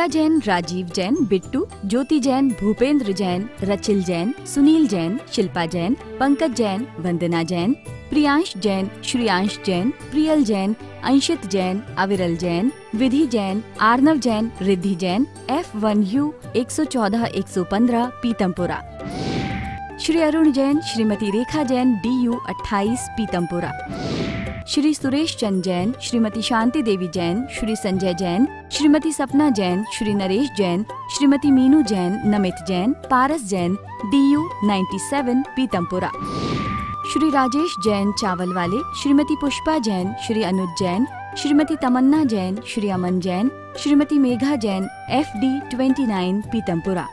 शीला जैन, राजीव जैन, बिट्टू, ज्योति जैन, भूपेंद्र जैन, रचिल जैन, सुनील जैन, शिल्पा जैन, पंकज जैन, वंदना Jain, Priyansh Jain, Shriyansh Jain, Priyal Jain, Anshit Jain, Aviral Jain, Vidhi Jain, Arnav Jain, Riddhi Jain, F one U, एक सौ चौदह, एक सौ पंद्रह पीतमपुरा श्री अरुण जैन, श्रीमती रेखा जैन, डी यू, अट्ठाईस Pitampura Shri Suresh Chand Jain, Shrimati Shanti Devi Jain, Shri Sanjay Jain, Shrimati Sapna Jain, Shri Naresh Jain, Shrimati Meenu Jain, Namit Jain, Paras Jain D U ninety seven, Pitampura. Shri Rajesh Jain चावल वाले, Shrimati Pushpa Jain, Shri Anuj Jain, Shrimati Tamanna Jain, Shri Aman Jain, Shrimati Megha Jain F D twenty nine, Pitampura.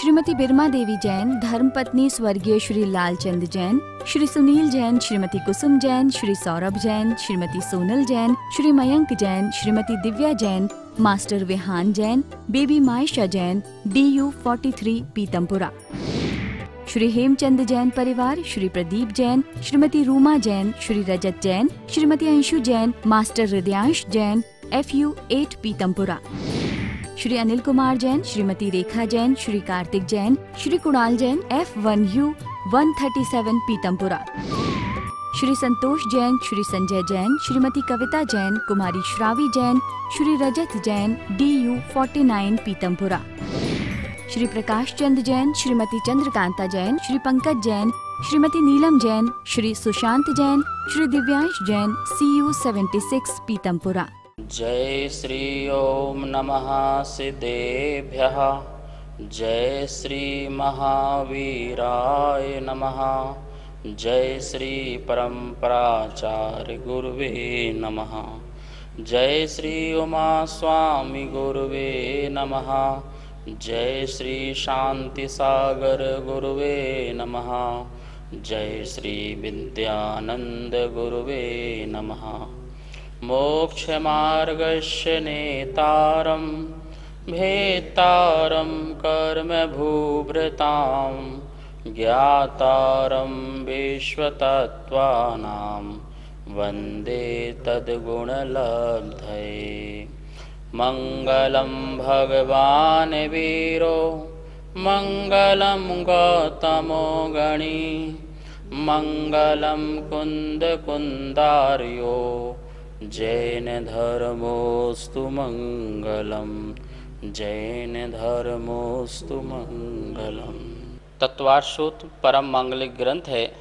Shrimati Birma Devi Jain, धर्मपत्नी स्वर्गीय Shri Lalchand Jain, Shri Sunil Jain, Shrimati Kusum Jain, Shri Saurabh Jain, Shrimati Sonal Jain, Shri Mayank Jain, Shrimati Divya Jain, master Vihaan Jain, baby Maisha Jain D U forty three Pitampura. Shri Hemchand Jain परिवार, Shri Pradeep Jain, Shrimati Ruma Jain, Shri Rajat Jain, Shrimati Anshu Jain, master Hridayansh Jain F U eight Pitampura. Shri Anil Kumar Jain, Shrimati Rekha Jain, Shri Kartik Jain, Shri Kunal Jain F one U one thirty seven Pitampura. Shri Santosh Jain, Shri Sanjay Jain, Shrimati Kavita Jain, Kumari Shravi Jain, Shri Rajat Jain D U forty nine Pitampura. Shri Prakash Chand Jain, Shrimati Chandrakanta Jain, Shri Pankaj Jain, Shrimati Neelam Jain, Shri Sushant Jain, Shri Divyansh Jain C U seventy six Pitampura. जय श्री ओम नमः सिद्धेभ्यः। जय श्री महावीराय नमः। जय श्री परम्पराचार्य गुरुवे नमः। जय श्री उमा स्वामी गुरुवे नमः। जय श्री शांति सागर गुरुवे नमः। जय श्री विद्यानंद गुरुवे नमः। मोक्षमार्गस्य नेतारं, भेत्तारं कर्मभूभृतां, ज्ञातारं विश्वतत्त्वानां, वंदे तद्गुणलब्धये। मङ्गलं भगवान् वीरो, मङ्गलं गौतमो गणी, मङ्गलं कुन्दकुन्दार्यो जैन धर्मोस्तु मंगलम, जैन धर्मोस्तु मंगलम। तत्वाशोत परम मांगलिक ग्रंथ है।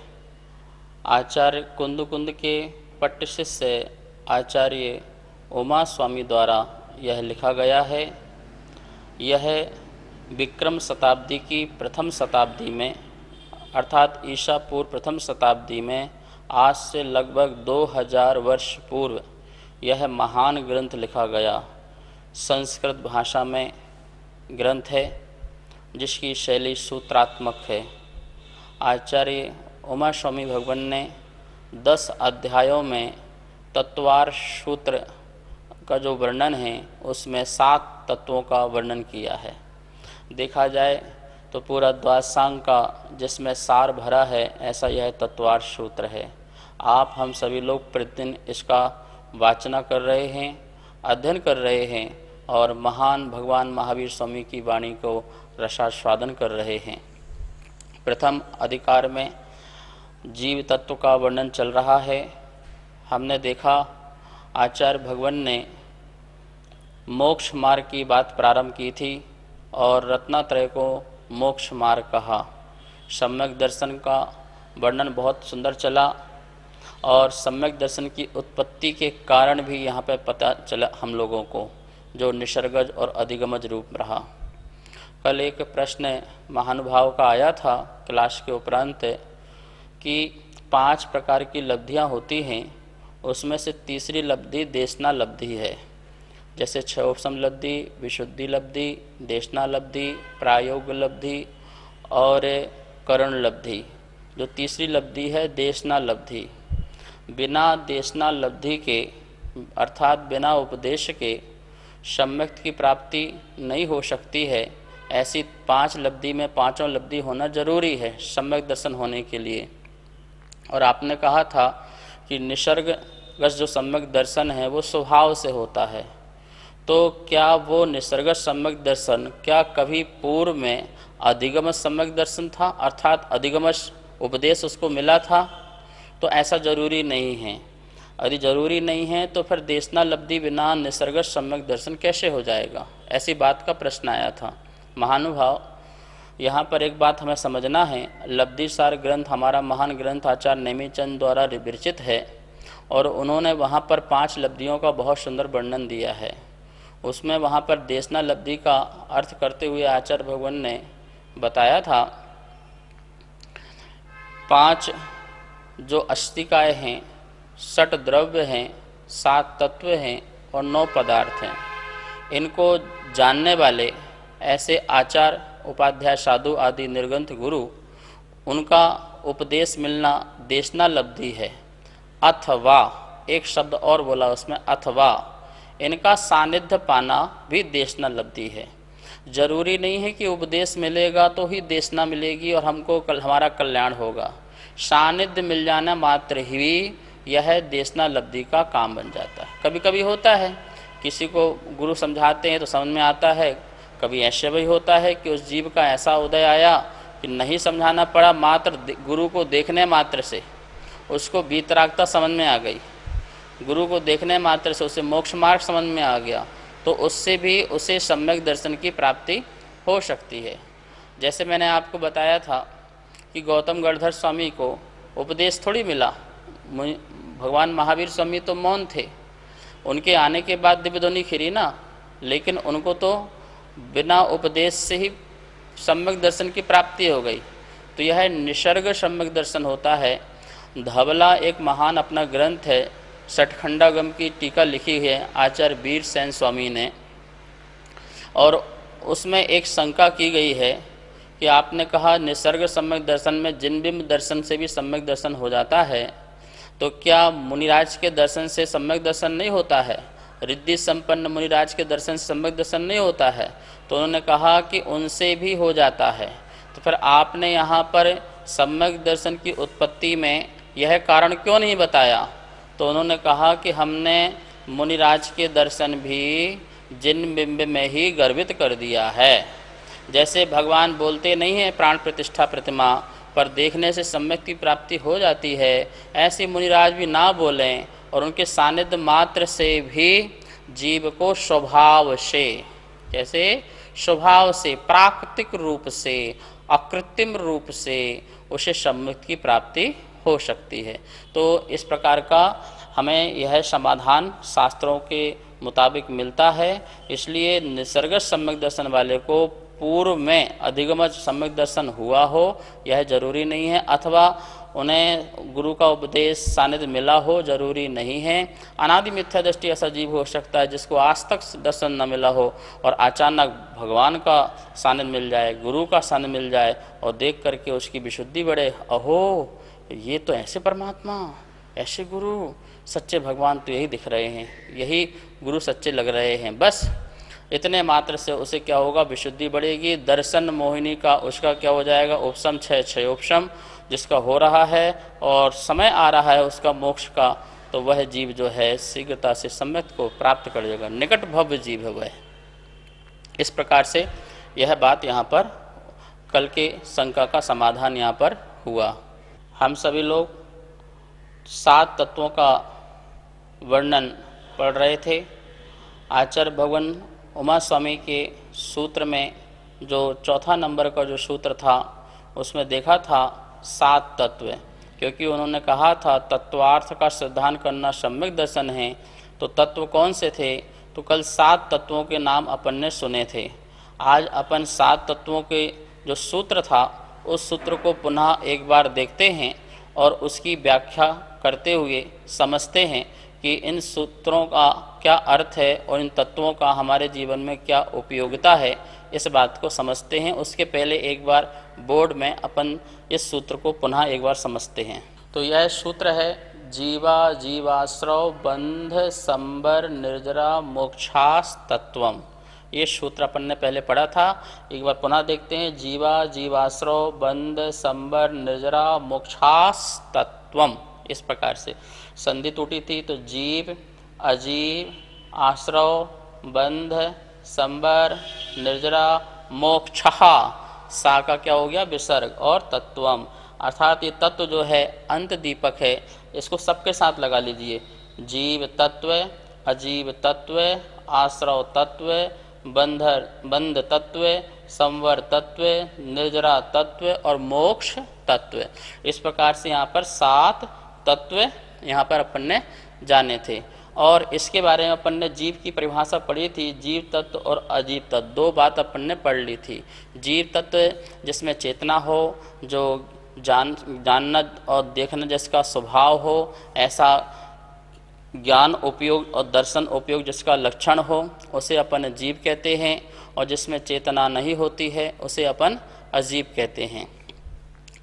आचार्य कुंद कुंद के पट्ट शिष्य आचार्य उमा स्वामी द्वारा यह लिखा गया है। यह विक्रम शताब्दी की प्रथम शताब्दी में, अर्थात ईशापुर प्रथम शताब्दी में आज से लगभग 2000 वर्ष पूर्व यह महान ग्रंथ लिखा गया। संस्कृत भाषा में ग्रंथ है, जिसकी शैली सूत्रात्मक है। आचार्य उमा स्वामी भगवान ने दस अध्यायों में तत्वार सूत्र का जो वर्णन है, उसमें सात तत्वों का वर्णन किया है। देखा जाए तो पूरा द्वासांग का जिसमें सार भरा है, ऐसा यह तत्वार सूत्र है। आप, हम सभी लोग प्रतिदिन इसका वाचना कर रहे हैं, अध्ययन कर रहे हैं और महान भगवान महावीर स्वामी की वाणी को रसास्वादन कर रहे हैं। प्रथम अधिकार में जीव तत्व का वर्णन चल रहा है। हमने देखा, आचार्य भगवान ने मोक्ष मार्ग की बात प्रारंभ की थी और रत्नात्रय को मोक्ष मार्ग कहा। सम्यक दर्शन का वर्णन बहुत सुंदर चला और सम्यक दर्शन की उत्पत्ति के कारण भी यहाँ पर पता चला हम लोगों को, जो निसर्गज और अधिगमज रूप रहा। कल एक प्रश्न महानुभाव का आया था क्लास के उपरांत कि पाँच प्रकार की लब्धियाँ होती हैं, उसमें से तीसरी लब्धि देशना लब्धि है। जैसे क्षोपसम लब्धि, विशुद्धि लब्धि, देशना लब्धि, प्रायोग लब्धि और करण लब्धि। जो तीसरी लब्धि है, देशना लब्धि। बिना देशना लब्धि के, अर्थात बिना उपदेश के, सम्यक की प्राप्ति नहीं हो सकती है। ऐसी पाँच लब्धि में पाँचों लब्धि होना ज़रूरी है, सम्यक दर्शन होने के लिए। और आपने कहा था कि निसर्ग जो सम्यक दर्शन है, वो स्वभाव से होता है। तो क्या वो निसर्ग सम्यक दर्शन, क्या कभी पूर्व में अधिगम सम्यक दर्शन था, अर्थात अधिगम उपदेश उसको मिला था? तो ऐसा ज़रूरी नहीं है। यदि ज़रूरी नहीं है तो फिर देशना लब्धि बिना निसर्ग सम्यक दर्शन कैसे हो जाएगा? ऐसी बात का प्रश्न आया था। महानुभाव, यहाँ पर एक बात हमें समझना है। लब्धि सार ग्रंथ हमारा महान ग्रंथ आचार्य नेमीचंद द्वारा विरचित है और उन्होंने वहाँ पर पाँच लब्धियों का बहुत सुंदर वर्णन दिया है। उसमें वहाँ पर देशना लब्धि का अर्थ करते हुए आचार्य भगवान ने बताया था। पाँच जो अस्तिकाएँ हैं सट द्रव्य हैं, सात तत्व हैं और नौ पदार्थ हैं। इनको जानने वाले ऐसे आचार, उपाध्याय, साधु आदि निर्गंथ गुरु, उनका उपदेश मिलना देशना लब्धि है। अथवा, एक शब्द और बोला उसमें, अथवा। इनका सानिध्य पाना भी देशना लब्धि है। ज़रूरी नहीं है कि उपदेश मिलेगा तो ही देशना मिलेगी और हमको कल, हमारा कल्याण होगा। सानिध्य मिल जाना मात्र ही यह देशना लब्धि का काम बन जाता है। कभी कभी होता है, किसी को गुरु समझाते हैं तो समझ में आता है, कभी ऐसे भी होता है कि उस जीव का ऐसा उदय आया कि नहीं समझाना पड़ा मात्र गुरु को देखने मात्र से, उसको बीतरागता समझ में आ गई। गुरु को देखने मात्र से उसे मोक्ष मार्ग समझ में आ गया तो उससे भी उसे सम्यक दर्शन की प्राप्ति हो सकती है। जैसे मैंने आपको बताया था कि गौतम गढ़धर स्वामी को उपदेश थोड़ी मिला। भगवान महावीर स्वामी तो मौन थे। उनके आने के बाद दिव्यध्वनि खिरी ना, लेकिन उनको तो बिना उपदेश से ही सम्यक दर्शन की प्राप्ति हो गई। तो यह निसर्ग सम्यक दर्शन होता है। धवला एक महान अपना ग्रंथ है सठखंडागम की टीका लिखी है, आचार्य वीर सेन स्वामी ने। और उसमें एक शंका की गई है कि आपने कहा, निसर्ग सम्यक दर्शन में जिन बिंब दर्शन से भी सम्यक दर्शन हो जाता है तो क्या मुनिराज के दर्शन से सम्यक दर्शन नहीं होता है? रिद्धि संपन्न मुनिराज के दर्शन से सम्यक दर्शन नहीं होता है? तो उन्होंने कहा कि उनसे भी हो जाता है। तो फिर आपने यहाँ पर सम्यक दर्शन की उत्पत्ति में यह कारण क्यों नहीं बताया? तो उन्होंने कहा कि हमने मुनिराज के दर्शन भी जिन बिंब में ही गर्वित कर दिया है। जैसे भगवान बोलते नहीं हैं, प्राण प्रतिष्ठा प्रतिमा, पर देखने से सम्यक की प्राप्ति हो जाती है, ऐसे मुनिराज भी ना बोलें और उनके सानिध्य मात्र से भी जीव को स्वभाव से, जैसे स्वभाव से, प्राकृतिक रूप से, अकृत्रिम रूप से उसे सम्यक की प्राप्ति हो सकती है। तो इस प्रकार का हमें यह समाधान शास्त्रों के मुताबिक मिलता है। इसलिए निसर्ग सम्यक दर्शन वाले को पूर्व में अधिगम सम्यक दर्शन हुआ हो, यह ज़रूरी नहीं है, अथवा उन्हें गुरु का उपदेश सानिध्य मिला हो, ज़रूरी नहीं है। अनादि मिथ्या दृष्टि ऐसा जीव हो सकता है जिसको आज तक दर्शन न मिला हो और अचानक भगवान का सानिध्य मिल जाए, गुरु का सानिध्य मिल जाए और देख करके उसकी विशुद्धि बढ़े, अहो! ये तो ऐसे परमात्मा, ऐसे गुरु, सच्चे भगवान तो यही दिख रहे हैं, यही गुरु सच्चे लग रहे हैं, बस। इतने मात्र से उसे क्या होगा? विशुद्धि बढ़ेगी, दर्शन मोहिनी का, उसका क्या हो जाएगा? उपसम छय छय उपशम जिसका हो रहा है और समय आ रहा है उसका मोक्ष का तो वह जीव जो है शीघ्रता से सम्यक को प्राप्त कर जाएगा निकट भव्य जीव है वह। इस प्रकार से यह बात यहाँ पर, कल के शंका का समाधान यहाँ पर हुआ। हम सभी लोग सात तत्वों का वर्णन पढ़ रहे थे। आचार्य भगवान उमा स्वामी के सूत्र में जो चौथा नंबर का जो सूत्र था, उसमें देखा था सात तत्व, क्योंकि उन्होंने कहा था, तत्वार्थ का सिद्धांत करना सम्यक दर्शन है। तो तत्व कौन से थे? तो कल सात तत्वों के नाम अपन ने सुने थे। आज अपन सात तत्वों के जो सूत्र था उस सूत्र को पुनः एक बार देखते हैं और उसकी व्याख्या करते हुए समझते हैं कि इन सूत्रों का क्या अर्थ है और इन तत्वों का हमारे जीवन में क्या उपयोगिता है, इस बात को समझते हैं। उसके पहले एक बार बोर्ड में अपन इस सूत्र को पुनः एक बार समझते हैं। तो यह सूत्र है, जीवा जीवाश्रव बंध संबर निर्जरा मोक्षास तत्वम ये सूत्र अपन ने पहले पढ़ा था। एक बार पुनः देखते हैं। जीवा जीवाश्रव बंध, संबर, निर्जरा, मोक्षास, तत्वम। इस प्रकार से। संधि टूटी थी तो जीव, अजीव आश्रव बंध, संबर, निर्जरा मोक्ष सा का क्या हो गया? विसर्ग और तत्वम। अर्थात ये तत्व जो है अंत दीपक है, इसको सबके साथ लगा लीजिए। जीव तत्व, अजीव तत्व आश्रव तत्व बंधर, बंध तत्व, संवर तत्व, निर्जरा तत्व और मोक्ष तत्व। इस प्रकार से यहाँ पर सात तत्व यहाँ पर अपन ने जाने थे। और इसके बारे में अपन ने जीव की परिभाषा पढ़ी थी, जीव तत्व और अजीव तत्व। दो बात अपन ने पढ़ ली थी। जीव तत्व जिसमें चेतना हो, जो जान, जानना और देखना जिसका स्वभाव हो, ऐसा ज्ञान उपयोग और दर्शन उपयोग जिसका लक्षण हो, उसे अपन जीव कहते हैं, और जिसमें चेतना नहीं होती है, उसे अपन अजीब कहते हैं।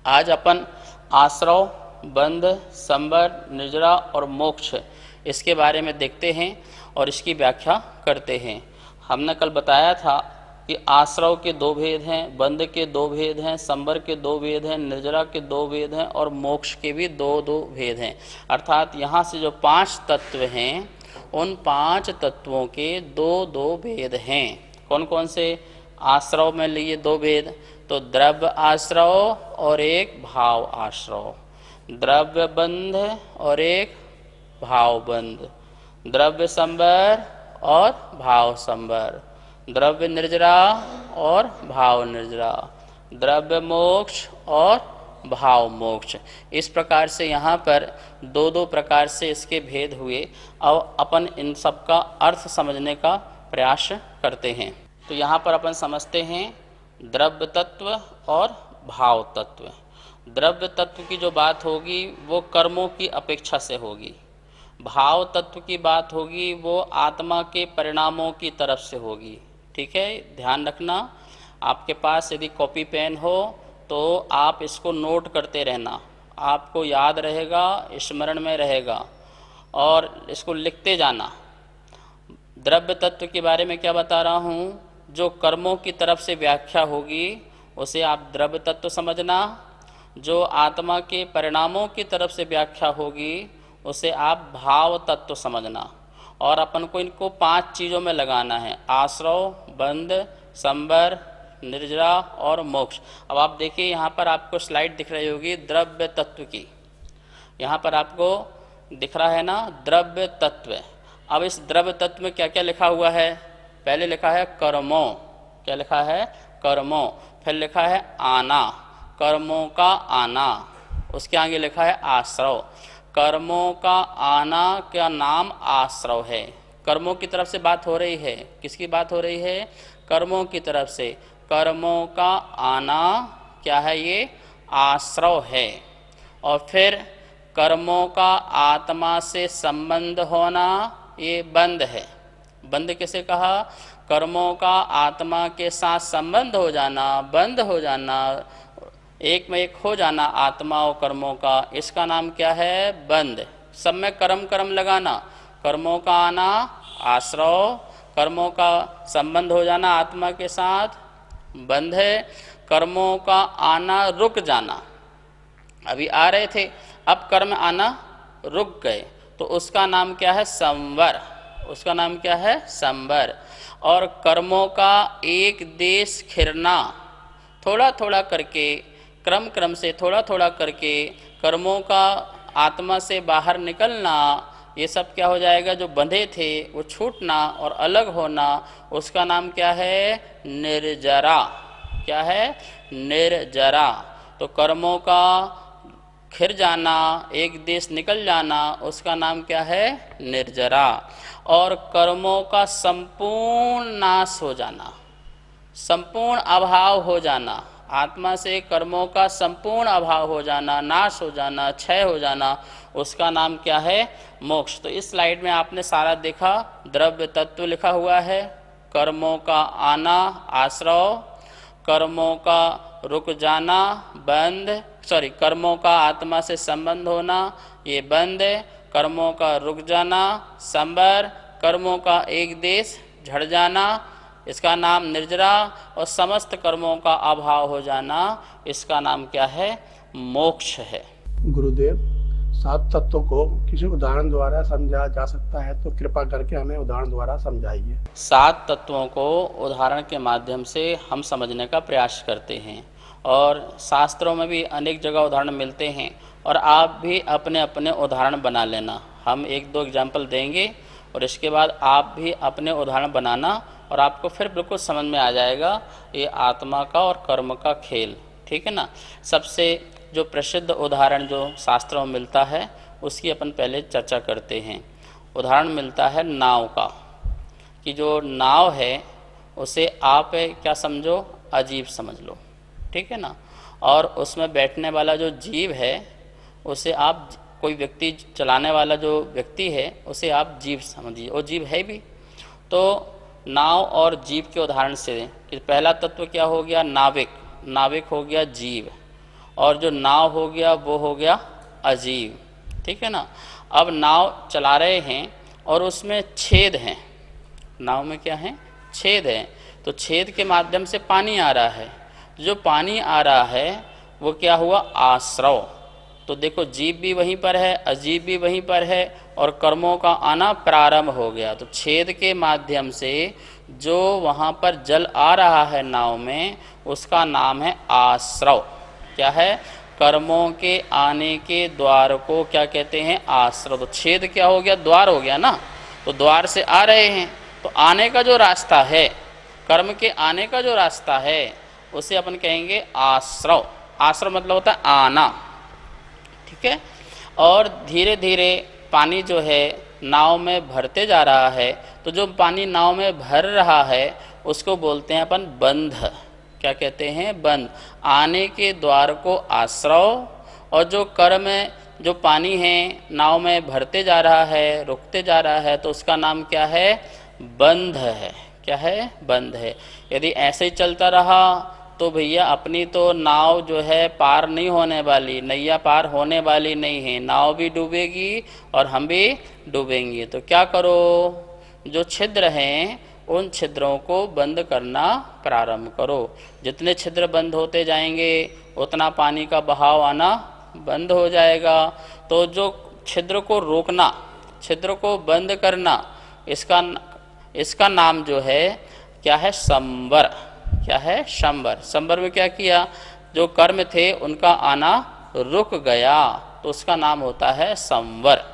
आज अपन आश्रव बंध संबर, निजरा और मोक्ष, इसके बारे में देखते हैं और इसकी व्याख्या करते हैं। हमने कल बताया था कि आश्रव के दो भेद हैं बंद के दो भेद हैं, संबर के दो भेद हैं निर्जरा के दो भेद हैं और मोक्ष के भी दो दो भेद हैं। अर्थात यहाँ से जो पाँच तत्व हैं, उन पाँच तत्वों के दो दो भेद हैं। कौन कौन से? आश्रव में लिए दो भेद तो द्रव्य आश्रव और एक भाव आश्रव। द्रव्य बंध और एक भाव बंध। द्रव्य संबर और भाव संबर। द्रव्य निर्जरा और भाव निर्जरा। द्रव्य मोक्ष और भाव मोक्ष। इस प्रकार से यहाँ पर दो दो प्रकार से इसके भेद हुए। और अपन इन सब का अर्थ समझने का प्रयास करते हैं। तो यहाँ पर अपन समझते हैं द्रव्य तत्व और भाव तत्व। द्रव्य तत्व की जो बात होगी वो कर्मों की अपेक्षा से होगी। भाव तत्व की बात होगी वो आत्मा के परिणामों की तरफ़ से होगी। ठीक है? ध्यान रखना। आपके पास यदि कॉपी पेन हो तो आप इसको नोट करते रहना। आपको याद रहेगा, स्मरण में रहेगा, और इसको लिखते जाना। द्रव्य तत्व के बारे में क्या बता रहा हूँ? जो कर्मों की तरफ़ से व्याख्या होगी, उसे आप द्रव्य तत्व समझना। जो आत्मा के परिणामों की तरफ़ से व्याख्या होगी, उसे आप भाव तत्व समझना। और अपन को इनको पाँच चीज़ों में लगाना है। आश्रव, बंद, संबर, निर्जरा और मोक्ष। अब आप देखिए, यहाँ पर आपको स्लाइड दिख रही होगी, द्रव्य तत्व की। यहाँ पर आपको दिख रहा है ना, द्रव्य तत्व। अब इस द्रव्य तत्व में क्या क्या लिखा हुआ है? पहले लिखा है कर्मों, क्या लिखा है? कर्मों। फिर लिखा है आना, कर्मों का आना। उसके आगे लिखा है आश्रव। कर्मों का आना का नाम आश्रव है? कर्मों की तरफ़ से बात हो रही है। किसकी बात हो रही है? कर्मों की तरफ़ से। कर्मों का आना क्या है ये? आश्रव है। और फिर कर्मों का आत्मा से संबंध होना ये बंद है। बंद किसे कहा? कर्मों का आत्मा के साथ संबंध हो जाना, बंद हो जाना एक में एक हो जाना आत्मा और कर्मों का। इसका नाम क्या है? बंद। सब में कर्म कर्म लगाना। कर्मों का आना आश्रव कर्मों का संबंध हो जाना आत्मा के साथ। बंध है। कर्मों का आना रुक जाना। अभी आ रहे थे। अब कर्म आना रुक गए। तो उसका नाम क्या है? संवर। उसका नाम क्या है? संवर। और कर्मों का एक देश खिरना थोड़ा थोड़ा करके क्रम क्रम से थोड़ा थोड़ा करके कर्मों का आत्मा से बाहर निकलना, ये सब क्या हो जाएगा? जो बंधे थे, वो छूटना और अलग होना, उसका नाम क्या है? निर्जरा। क्या है? निर्जरा। तो कर्मों का खिर जाना, एक देश निकल जाना, उसका नाम क्या है? निर्जरा। और कर्मों का संपूर्ण नाश हो जाना, संपूर्ण अभाव हो जाना। आत्मा से कर्मों का संपूर्ण अभाव हो जाना, नाश हो जाना, क्षय हो जाना, उसका नाम क्या है? मोक्ष। तो इस स्लाइड में आपने सारा देखा, द्रव्य तत्व लिखा हुआ है, कर्मों का आना आश्रव कर्मों का रुक जाना, बंद सॉरी कर्मों का आत्मा से संबंध होना, ये बंद कर्मों का रुक जाना, संबर, कर्मों का एक देश, झड़ जाना इसका नाम निर्जरा और समस्त कर्मों का अभाव हो जाना इसका नाम क्या है? मोक्ष है। गुरुदेव सात तत्वों को किसी उदाहरण द्वारा समझा जा सकता है तो कृपा करके हमें उदाहरण द्वारा समझाइए। सात तत्वों को उदाहरण के माध्यम से हम समझने का प्रयास करते हैं और शास्त्रों में भी अनेक जगह उदाहरण मिलते हैं और आप भी अपने अपने उदाहरण बना लेना। हम एक दो एग्ज़ाम्पल देंगे और इसके बाद आप भी अपने उदाहरण बनाना और आपको फिर बिल्कुल समझ में आ जाएगा ये आत्मा का और कर्म का खेल, ठीक है ना? सबसे जो प्रसिद्ध उदाहरण जो शास्त्रों में मिलता है, उसकी अपन पहले चर्चा करते हैं। उदाहरण मिलता है नाव का, कि जो नाव है, उसे आप क्या समझो? अजीब समझ लो, ठीक है ना? और उसमें बैठने वाला जो जीव है, उसे आप कोई व्यक्ति चलाने वाला जो व्यक्ति है, उसे आप जीव समझिए। और जीव है भी तो नाव और जीव के उदाहरण से कि पहला तत्व क्या हो गया? नाविक। नाविक हो गया जीव। और जो नाव हो गया, वो हो गया अजीव। ठीक है ना? अब नाव चला रहे हैं और उसमें छेद हैं। नाव में क्या है? छेद है। तो छेद के माध्यम से पानी आ रहा है। जो पानी आ रहा है, वो क्या हुआ? आश्रव। तो देखो, जीव भी वहीं पर है अजीब भी वहीं पर है, और कर्मों का आना प्रारंभ हो गया। तो छेद के माध्यम से जो वहाँ पर जल आ रहा है नाव में, उसका नाम है आश्रव। क्या है? कर्मों के आने के द्वार को क्या कहते हैं? आश्रव। तो छेद क्या हो गया? द्वार हो गया ना? तो द्वार से आ रहे हैं। तो आने का जो रास्ता है, कर्म के आने का जो रास्ता है, उसे अपन कहेंगे आश्रव। आश्रव मतलब होता है आना। ठीक है? और धीरे धीरे पानी जो है नाव में भरते जा रहा है। तो जो पानी नाव में भर रहा है, उसको बोलते हैं अपन बंध। क्या कहते हैं? बंध। आने के द्वार को आश्रव। और जो कर में जो पानी है, नाव में भरते जा रहा है, रुकते जा रहा है तो उसका नाम क्या है? बंध है। क्या है? बंध है। यदि ऐसे ही चलता रहा तो भैया अपनी तो नाव जो है पार नहीं होने वाली, नैया पार होने वाली नहीं है। नाव भी डूबेगी और हम भी डूबेंगे। तो क्या करो? जो छिद्र हैं, उन छिद्रों को बंद करना प्रारंभ करो। जितने छिद्र बंद होते जाएँगे, उतना पानी का बहाव आना बंद हो जाएगा। तो जो छिद्र को रोकना, छिद्र को बंद करना, इसका इसका नाम जो है, क्या है? संबर क्या है? शंबर। शंबर में क्या किया? जो कर्म थे, उनका आना रुक गया। तो उसका नाम होता है संवर।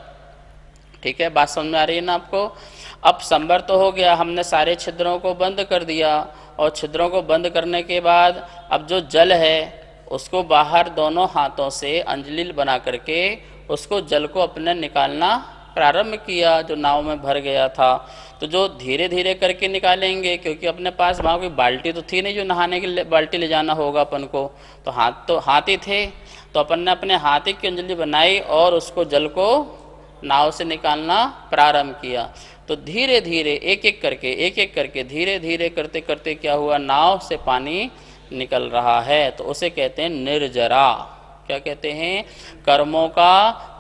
ठीक है? बात समझ में आ रही है ना आपको? अब संबर तो हो गया। हमने सारे छिद्रों को बंद कर दिया। और छिद्रों को बंद करने के बाद अब जो जल है, उसको बाहर दोनों हाथों से अंजलिल बना करके उसको जल को अपने निकालना प्रारंभ किया, जो नाव में भर गया था तो जो धीरे धीरे करके निकालेंगे, क्योंकि अपने पास वहाँ कोई बाल्टी तो थी नहीं जो नहाने के बाल्टी ले जाना होगा अपन को। तो हाथ तो हाथ ही थे तो अपन ने अपने हाथ ही की अंजलि बनाई और उसको जल को नाव से निकालना प्रारंभ किया। तो धीरे धीरे एक एक करके एक एक करके धीरे धीरे करते करते क्या हुआ, नाव से पानी निकल रहा है। तो उसे कहते हैं निर्जरा। क्या कहते हैं, कर्मों का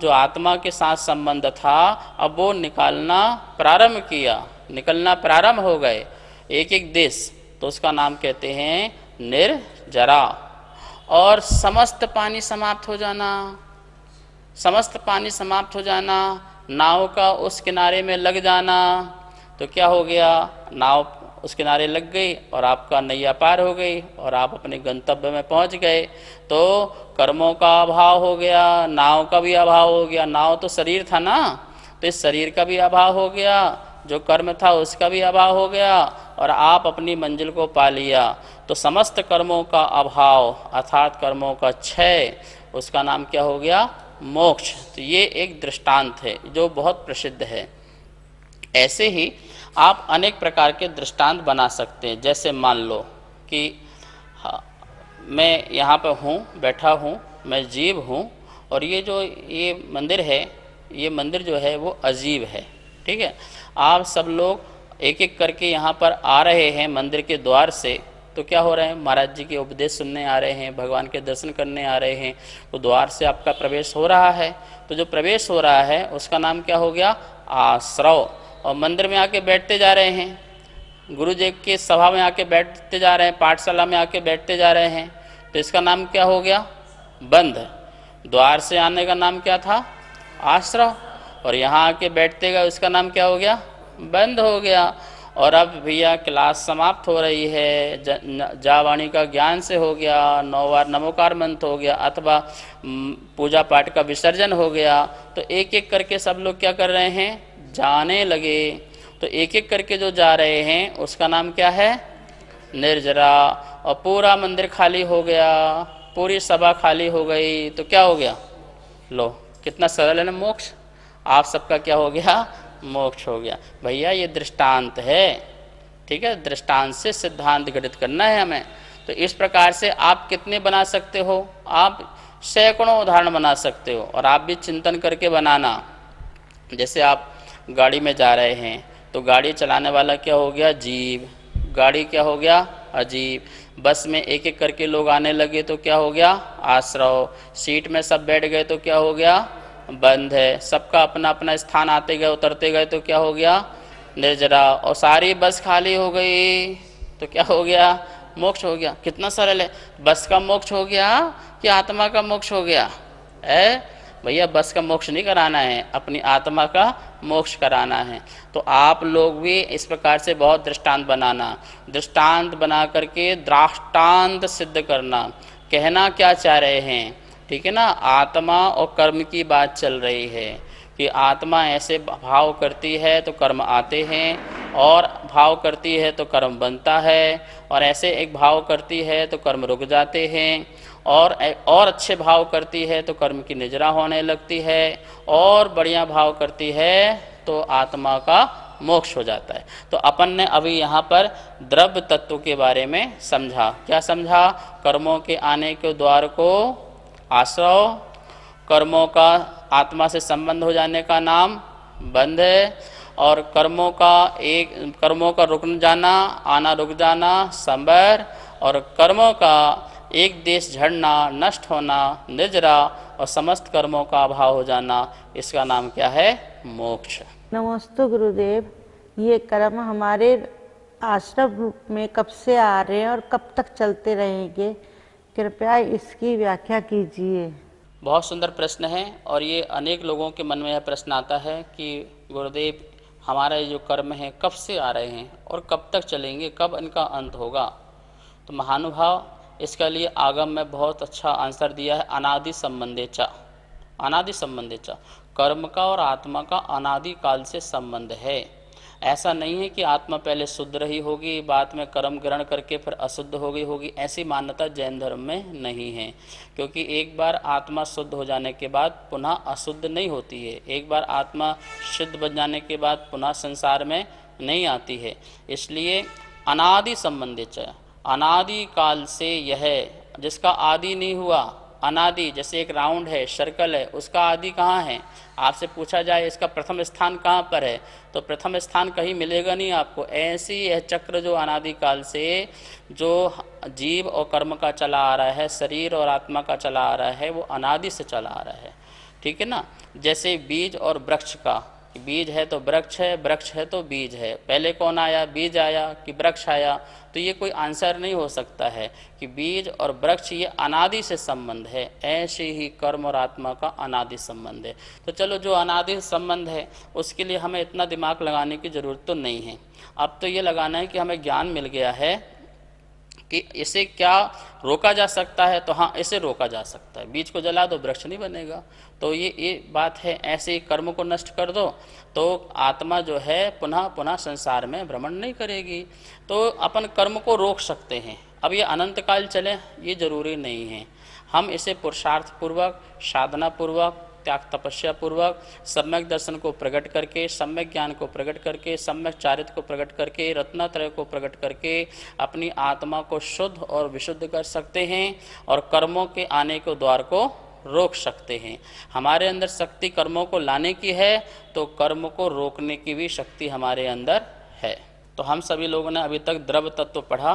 जो आत्मा के साथ संबंध था, अब वो निकालना प्रारंभ किया। निकलना प्रारंभ हो गए। एक एक देश तो उसका नाम कहते हैं निर्जरा और समस्त पानी समाप्त हो जाना। समस्त पानी समाप्त हो जाना। नाव का उस किनारे में लग जाना। तो क्या हो गया? नाव उस किनारे लग गई और आपका नैया पार हो गई और आप अपने गंतव्य में पहुँच गए। तो कर्मों का अभाव हो गया, नाव का भी अभाव हो गया। नाव तो शरीर था ना तो इस शरीर का भी अभाव हो गया, जो कर्म था उसका भी अभाव हो गया और आप अपनी मंजिल को पा लिया। तो समस्त कर्मों का अभाव अर्थात कर्मों का क्षय, उसका नाम क्या हो गया? मोक्ष। तो ये एक दृष्टांत है, जो बहुत प्रसिद्ध है। ऐसे ही आप अनेक प्रकार के दृष्टांत बना सकते हैं। जैसे मान लो कि हाँ, मैं यहाँ पर हूँ बैठा हूँ मैं जीव हूँ और ये जो ये मंदिर है ये मंदिर जो है वो अजीब है ठीक है? आप सब लोग एक एक करके यहाँ पर आ रहे हैं मंदिर के द्वार से तो क्या हो रहे हैं? महाराज जी के उपदेश सुनने आ रहे हैं भगवान के दर्शन करने आ रहे हैं तो द्वार से आपका प्रवेश हो रहा है। तो जो प्रवेश हो रहा है उसका नाम क्या हो गया? आश्रव। और मंदिर में आके बैठते जा रहे हैं गुरु जी की सभा में आके बैठते जा रहे हैं, पाठशाला में आके बैठते जा रहे हैं तो इसका नाम क्या हो गया? बंद। द्वार से आने का नाम क्या था? आश्रव और यहाँ आके बैठते गए उसका नाम क्या हो गया? बंद हो गया। और अब भैया, क्लास समाप्त हो रही है जावाणी का ज्ञान से हो गया, नौ बार नमोकार मंत्र हो गया, अथवा पूजा पाठ का विसर्जन हो गया तो एक एक करके सब लोग क्या कर रहे हैं? जाने लगे। तो एक एक करके जो जा रहे हैं, उसका नाम क्या है? निर्जरा। और पूरा मंदिर खाली हो गया। पूरी सभा खाली हो गई। तो क्या हो गया? लो, कितना सरल है ना मोक्ष? आप सबका क्या हो गया? मोक्ष हो गया। भैया, ये दृष्टांत है। ठीक है? दृष्टांत से सिद्धांत गठित करना है हमें। तो इस प्रकार से आप कितने बना सकते हो? आप सैकड़ों उदाहरण बना सकते हो। और आप भी चिंतन करके बनाना। जैसे आप गाड़ी में जा रहे हैं। तो गाड़ी चलाने वाला क्या हो गया? जीव गाड़ी क्या हो गया? अजीब। बस में एक एक करके लोग आने लगे तो क्या हो गया? आश्रव सीट में सब बैठ गए तो क्या हो गया? बंद है। सबका अपना अपना स्थान आते गए, उतरते गए तो क्या हो गया? निर्जरा और सारी बस खाली हो गई। तो क्या हो गया? मोक्ष हो गया। कितना सरल है। बस का मोक्ष हो गया कि आत्मा का मोक्ष हो गया? है? भैया, बस का मोक्ष नहीं कराना है, अपनी आत्मा का मोक्ष कराना है। तो आप लोग भी इस प्रकार से बहुत दृष्टांत बनाना। दृष्टांत बना करके द्राष्टांत सिद्ध करना। कहना क्या चाह रहे हैं? ठीक है ना? आत्मा और कर्म की बात चल रही है कि आत्मा ऐसे भाव करती है तो कर्म आते हैं और भाव करती है तो कर्म बनता है और ऐसे एक भाव करती है तो कर्म रुक जाते हैं। और और अच्छे भाव करती है तो कर्म की निजरा होने लगती है, और बढ़िया भाव करती है तो आत्मा का मोक्ष हो जाता है। तो अपन ने अभी यहाँ पर द्रव्य तत्व के बारे में समझा। क्या समझा? कर्मों के आने के द्वार को आश्रव कर्मों का आत्मा से संबंध हो जाने का नाम बंध है, और कर्मों का एक, कर्मों का रुक जाना, आना रुक जाना, संबर, और कर्मों का एक देश झड़ना नष्ट होना निजरा और समस्त कर्मों का अभाव हो जाना इसका नाम क्या है? मोक्ष। नमस्ते गुरुदेव ये कर्म हमारे आश्रम रूप में कब से आ रहे हैं और कब तक चलते रहेंगे? कृपया इसकी व्याख्या कीजिए। बहुत सुंदर प्रश्न है और ये अनेक लोगों के मन में यह प्रश्न आता है कि गुरुदेव हमारे जो कर्म है कब से आ रहे हैं और कब तक चलेंगे कब इनका अंत होगा? तो महानुभाव इसके लिए आगम में बहुत अच्छा आंसर दिया है अनादि संबंधे चा अनादि संबंधे चा कर्म का और आत्मा का अनादि काल से संबंध है। ऐसा नहीं है कि आत्मा पहले शुद्ध रही होगी, बाद में कर्म ग्रहण करके फिर अशुद्ध हो गई होगी, ऐसी मान्यता जैन धर्म में नहीं है। क्योंकि एक बार आत्मा शुद्ध हो जाने के बाद पुनः अशुद्ध नहीं होती है। एक बार आत्मा शुद्ध बन जाने के बाद पुनः संसार में नहीं आती है। इसलिए अनादि संबंधित अनादि काल से यह, जिसका आदि नहीं हुआ, अनादि जैसे एक राउंड है, सर्कल है, उसका आदि कहाँ है? आपसे पूछा जाए, इसका प्रथम स्थान कहाँ पर है? तो प्रथम स्थान कहीं मिलेगा नहीं आपको। ऐसी यह चक्र जो अनादिकाल से, जो जीव और कर्म का चला आ रहा है, शरीर और आत्मा का चला आ रहा है, वो अनादि से चला आ रहा है। ठीक है ना? जैसे बीज और वृक्ष का बीज है तो वृक्ष है वृक्ष है तो बीज है। पहले कौन आया? बीज आया, कि वृक्ष आया? तो ये कोई आंसर नहीं हो सकता है कि बीज और वृक्ष ये अनादि से संबंध है। ऐसे ही कर्म और आत्मा का अनादि संबंध है। तो चलो जो अनादि संबंध है, उसके लिए हमें इतना दिमाग लगाने की ज़रूरत तो नहीं है। अब तो ये लगाना है कि हमें ज्ञान मिल गया है। कि इसे क्या रोका जा सकता है तो हाँ इसे रोका जा सकता है। बीज को जला दो, वृक्ष नहीं बनेगा। तो ये ये बात है, ऐसे कर्म को नष्ट कर दो तो आत्मा जो है, पुनः पुनः संसार में भ्रमण नहीं करेगी। तो अपन कर्म को रोक सकते हैं। अब ये अनंत काल चले, ये ज़रूरी नहीं है। हम इसे पुरुषार्थ पूर्वक साधना पूर्वक त्याग तपस्या पूर्वक सम्यक दर्शन को प्रकट करके, सम्यक ज्ञान को प्रकट करके, सम्यक चारित्र को प्रकट करके, रत्नात्रय को प्रकट करके अपनी आत्मा को शुद्ध और विशुद्ध कर सकते हैं और कर्मों के आने के द्वार को रोक सकते हैं। हमारे अंदर शक्ति कर्मों को लाने की है तो कर्म को रोकने की भी शक्ति हमारे अंदर है। तो हम सभी लोगों ने अभी तक द्रव तत्व पढ़ा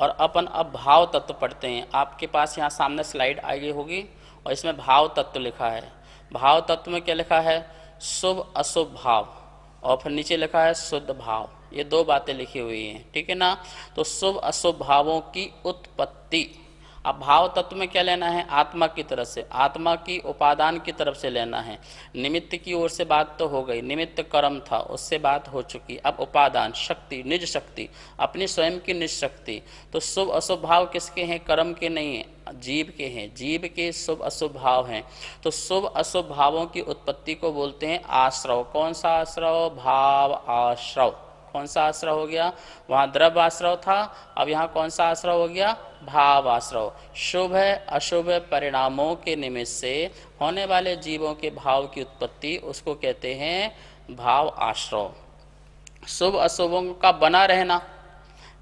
और अपन अब भाव तत्व पढ़ते हैं। आपके पास यहाँ सामने स्लाइड आई होगी और इसमें भाव तत्व लिखा है। भाव तत्व में क्या लिखा है? शुभ, अशुभ भाव। और फिर नीचे लिखा है शुद्ध भाव। ये दो बातें लिखी हुई हैं, ठीक है ना? तो शुभ, अशुभ भावों की उत्पत्ति। अब भाव तत्व में क्या लेना है? आत्मा की तरफ़ से। आत्मा की उपादान की तरफ़ से लेना है। निमित्त की ओर से बात तो हो गई। निमित्त कर्म था, उससे बात हो चुकी। अब उपादान, शक्ति, निज शक्ति, अपनी स्वयं की निज शक्ति। तो शुभ अशुभ भाव किसके हैं? कर्म के नहीं है, जीव के हैं। जीव के शुभ अशुभ भाव हैं। तो शुभ अशुभ भावों की उत्पत्ति को बोलते हैं आश्रव। कौन सा आश्रव? भाव आश्रव। कौन सा आश्रव हो गया? वहाँ द्रव्य आश्रव था। अब यहाँ कौन सा आश्रय हो गया? भाव आश्रव शुभ अशुभ परिणामों के निमित्त से होने वाले जीवों के भाव की उत्पत्ति, उसको कहते हैं भाव आश्रव शुभ अशुभों का बना रहना।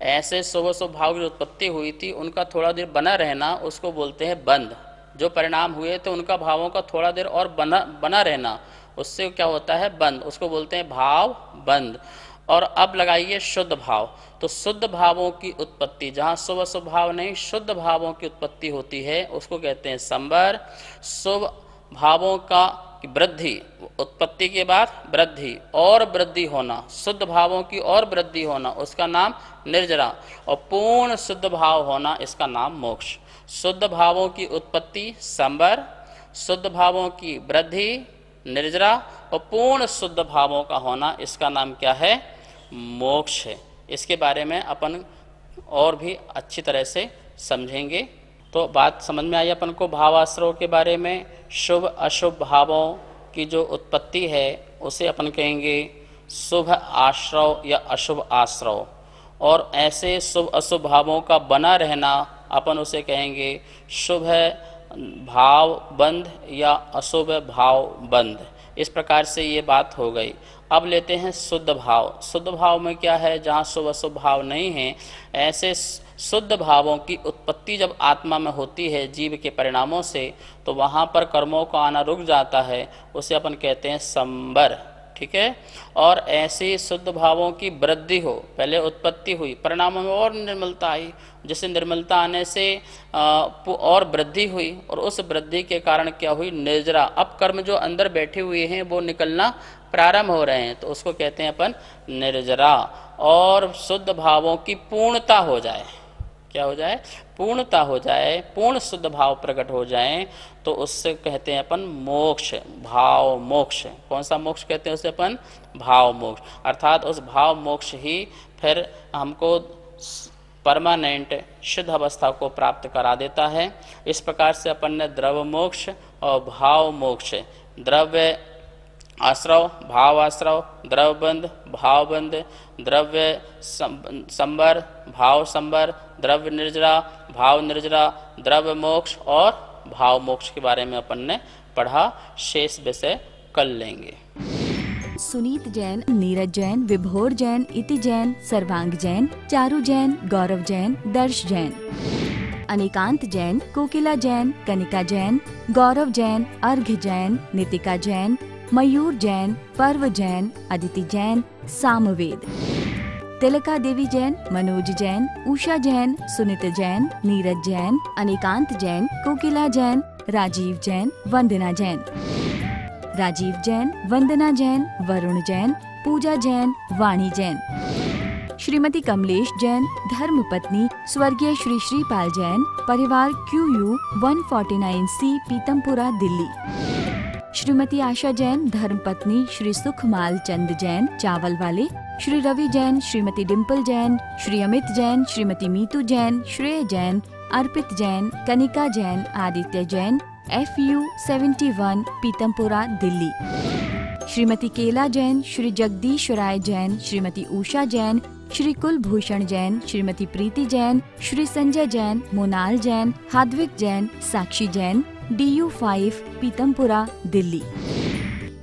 ऐसे शुभ शुभ भाव की उत्पत्ति हुई थी, उनका थोड़ा देर बना रहना, उसको बोलते हैं बंद। जो परिणाम हुए थे, उनका भावों का थोड़ा देर और बना बना रहना। उससे क्या होता है? बंद। उसको बोलते हैं भाव बंद। और अब लगाइए शुद्ध भाव। तो शुद्ध भावों की उत्पत्ति, जहाँ शुभ शुभ भाव नहीं, शुद्ध भावों की उत्पत्ति होती है, उसको कहते हैं संबर। शुभ भावों का वृद्धि, उत्पत्ति के बाद वृद्धि, और वृद्धि होना, शुद्ध भावों की और वृद्धि होना, उसका नाम निर्जरा, और पूर्ण शुद्ध भाव होना, इसका नाम मोक्ष। शुद्ध भावों की उत्पत्ति संबर, शुद्ध भावों की वृद्धि निर्जरा, और पूर्ण शुद्ध भावों का होना, इसका नाम क्या है? मोक्ष है। इसके बारे में अपन और भी अच्छी तरह से समझेंगे। तो बात समझ में आई अपन को भावाश्रव के बारे में? शुभ, अशुभ भावों की जो उत्पत्ति है, उसे अपन कहेंगे शुभ आश्रव या अशुभ आश्रव। और ऐसे शुभ, अशुभ भावों का बना रहना अपन उसे कहेंगे शुभ भाव बंद या अशुभ भाव बंद इस प्रकार से ये बात हो गई। अब लेते हैं शुद्ध भाव। शुद्ध भाव में क्या है? जहाँ शुभ अशुभ भाव नहीं है, ऐसे शुद्ध भावों की उत्पत्ति जब आत्मा में होती है जीव के परिणामों से तो वहाँ पर कर्मों का आना रुक जाता है, उसे अपन कहते हैं संबर। ठीक है? और ऐसी शुद्ध भावों की वृद्धि हो, पहले उत्पत्ति हुई, परिणामों में और निर्मलता आई। जिससे निर्मलता आने से और वृद्धि हुई, और उस वृद्धि के कारण क्या हुई? निर्जरा। अब कर्म जो अंदर बैठे हुए हैं, वो निकलना प्रारंभ हो रहे हैं तो उसको कहते हैं अपन निर्जरा, और शुद्ध भावों की पूर्णता हो जाए। क्या हो जाए? पूर्णता हो जाए, पूर्ण शुद्ध भाव प्रकट हो जाए तो उससे कहते हैं अपन मोक्ष, भाव मोक्ष। कौन सा मोक्ष कहते हैं उसे अपन? भाव मोक्ष। अर्थात उस भाव मोक्ष ही फिर हमको परमानेंट शुद्ध अवस्था को प्राप्त करा देता है। इस प्रकार से अपन ने द्रव मोक्ष और भाव मोक्ष, द्रव्य आश्रव भाव आश्रव द्रवबंध, भावबंध, द्रव्य संबर भाव संबर द्रव्य निर्जरा भाव निर्जरा द्रव्य मोक्ष और भाव मोक्ष के बारे में अपन ने पढ़ा, शेष विषय कल लेंगे। सुनीत जैन, नीरज जैन, विभोर जैन, इति जैन, सर्वांग जैन, चारू जैन, गौरव जैन, दर्श जैन। अनिकांत जैन, कोकिला जैन, कनिका जैन, गौरव जैन, अर्घ जैन, नितिका जैन मयूर जैन, पर्व जैन, अदिति जैन, सामवेद। तिलका देवी जैन, मनोज जैन, उषा जैन, सुनित जैन, नीरज जैन, अनिकांत जैन, कोकिला जैन, राजीव जैन, वंदना जैन। राजीव जैन, वंदना जैन, वरुण जैन, पूजा जैन, वाणी जैन। श्रीमती कमलेश जैन धर्म पत्नी स्वर्गीय श्री श्रीपाल जैन, परिवार Q U one forty nine C, Pitampura, Delhi. Shrimati Asha Jain, धर्मपत्नी श्री सुखमाल चंद जैन, चावल वाले Shri Ravi Jain, Shrimati Dimple Jain, Shri Amit Jain, Shrimati Meetu Jain, Shrey Jain, Arpit Jain, Kanika Jain, Aditya Jain F U seventy one, Pitampura, Delhi. Shrimati Kela Jain, Shri Jagdish Rai Jain, Shrimati Usha Jain, Shri Kulbhushan Jain, Shrimati Preeti Jain, Shri Sanjay Jain, Monal Jain Hadvik Jain, Sakshi Jain D U five, Pitampura, Delhi.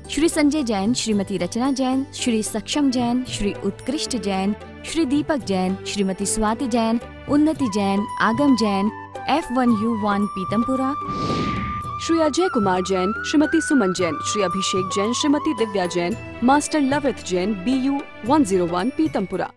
Shri Sanjay Jain, Shrimati Rachna Jain, Shri Saksham Jain, Shri उत्कृष्ट Jain, Shri Deepak Jain, Shrimati Swati Jain, Unnati Jain, Aagam Jain, F one U one, Pitampura. Shri Ajay Kumar Jain, Shrimati Suman Jain, Shri Abhishek Jain, Shrimati Divya Jain, master Lavit Jain, B U one zero one, Pitampura.